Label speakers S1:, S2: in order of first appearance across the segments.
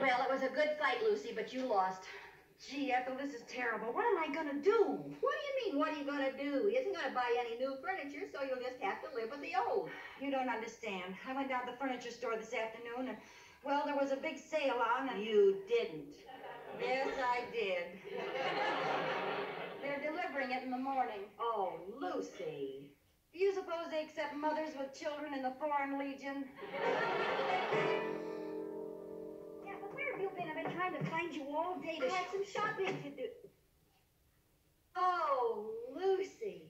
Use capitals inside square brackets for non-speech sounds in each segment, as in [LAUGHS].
S1: Well, it was a good fight, Lucy, but you lost.
S2: Gee, Ethel, this is terrible. What am I gonna do?
S3: What do you mean, what are you gonna do? He isn't gonna buy any new furniture, so you'll just have to live with the old.
S2: You don't understand. I went down to the furniture store this afternoon, and well, there was a big sale on, and
S3: You didn't.
S2: yes, I did. They're delivering it in the morning.
S3: Oh, Lucy.
S2: Do you suppose they accept mothers with children in the Foreign Legion?
S4: Find you all day
S3: I had some shopping to do. Oh, Lucy.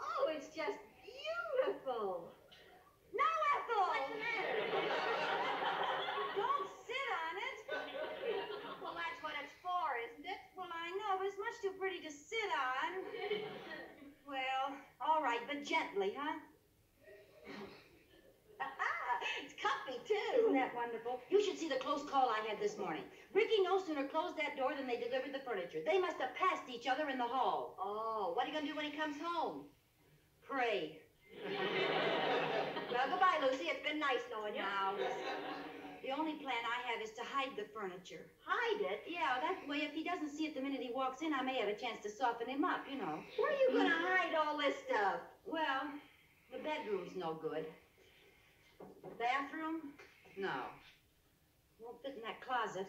S3: Oh, it's just beautiful.
S2: No, Ethel!
S3: What's the matter? [LAUGHS]
S2: Don't sit on it.
S3: Well, that's what it's for, isn't it?
S2: Well, I know, but it's much too pretty to sit on. Well, all right, but gently, huh?
S3: it's comfy, too.
S2: Isn't that wonderful? You should see the close call I had this morning. Ricky no sooner closed that door than they delivered the furniture. They must have passed each other in the hall.
S3: Oh, what are you going to do when he comes home?
S2: Pray. [LAUGHS]
S3: Well, goodbye, Lucy. It's been nice knowing you.
S2: Now, the only plan I have is to hide the furniture.
S3: Hide it.
S2: Yeah, that way, if he doesn't see it the minute he walks in, I may have a chance to soften him up, you know.
S3: Where are you going to hmm. hide all this stuff?
S2: Well, the bedroom's no good. The bathroom? No. Won't fit in that closet.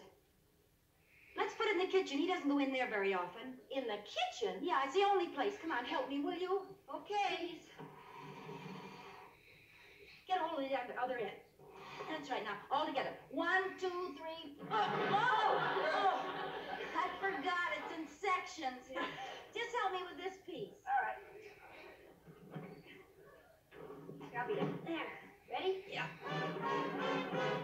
S2: Let's put it in the kitchen. He doesn't go in there very often.
S3: In the kitchen?
S2: Yeah, it's the only place. Come on, help me, will you?
S3: Okay.
S2: Get a hold of the other- end. That's right, now, all together. One, two, three. Oh, oh, oh. I forgot, it's in sections. Just help me with this piece.
S3: All right.
S2: Be there. There. Ready? Yeah thank [LAUGHS] you